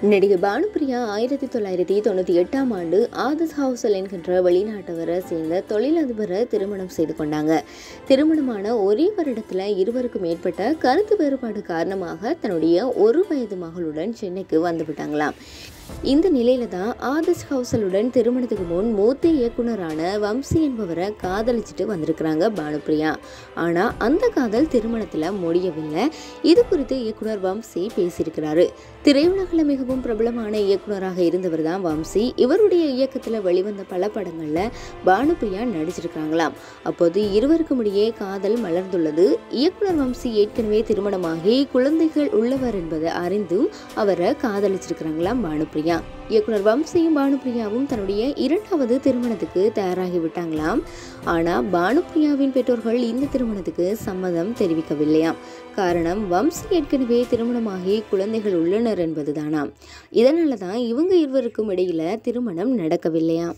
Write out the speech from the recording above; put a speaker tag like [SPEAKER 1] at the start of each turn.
[SPEAKER 1] நடிகை பானுப்பிரியா ஆயிரத்தி தொள்ளாயிரத்தி தொண்ணூற்றி எட்டாம் ஆண்டு ஆதஸ் ஹவுசல் என்கின்ற வெளிநாட்டவரை சேர்ந்த தொழிலதிபரை திருமணம் செய்து கொண்டாங்க. திருமணமான ஒரே வருடத்தில் இருவருக்கும் ஏற்பட்ட கருத்து வேறுபாடு காரணமாக தன்னுடைய ஒரு வயது மகளுடன் சென்னைக்கு வந்துவிட்டாங்களாம் இந்த நிலையில தான் ஆதர்ஷ் ஹவுசலுடன் திருமணத்துக்கு முன் மூத்த இயக்குனரான வம்சி என்பவரை காதலிச்சுட்டு வந்திருக்கிறாங்க பானுப்ரியா ஆனால் அந்த காதல் திருமணத்தில் முடியவில்லை. இது குறித்து இயக்குனர் வம்சி பேசியிருக்கிறாரு. திரையுலகில் மிகவும் பிரபலமான இயக்குனராக இருந்தவர் தான் வம்சி. இவருடைய இயக்கத்தில் வெளிவந்த பல படங்களில் பானுப்ரியா நடிச்சிருக்கிறாங்களாம். அப்போது இருவருக்கும் இடையே காதல் மலர்ந்துள்ளது. இயக்குனர் வம்சி ஏற்கனவே திருமணமாகி குழந்தைகள் உள்ளவர் என்பதை அறிந்தும் அவரை காதலிச்சிருக்கிறாங்களாம் பானுப்பிரியா இயக்குனர் வம்சியும் பானுப்பிரியாவும் தன்னுடைய இரண்டாவது திருமணத்துக்கு தயாராகி விட்டாங்களாம். ஆனால் பானுப்பிரியாவின் பெற்றோர்கள் இந்த திருமணத்துக்கு சம்மதம் தெரிவிக்கவில்லையாம். காரணம் வம்சி ஏற்கனவே திருமணமாகி குழந்தைகள் உள்ளனர் என்பதுதானாம். இதனால தான் இவங்க இருவருக்கும் இடையில திருமணம் நடக்கவில்லையாம்.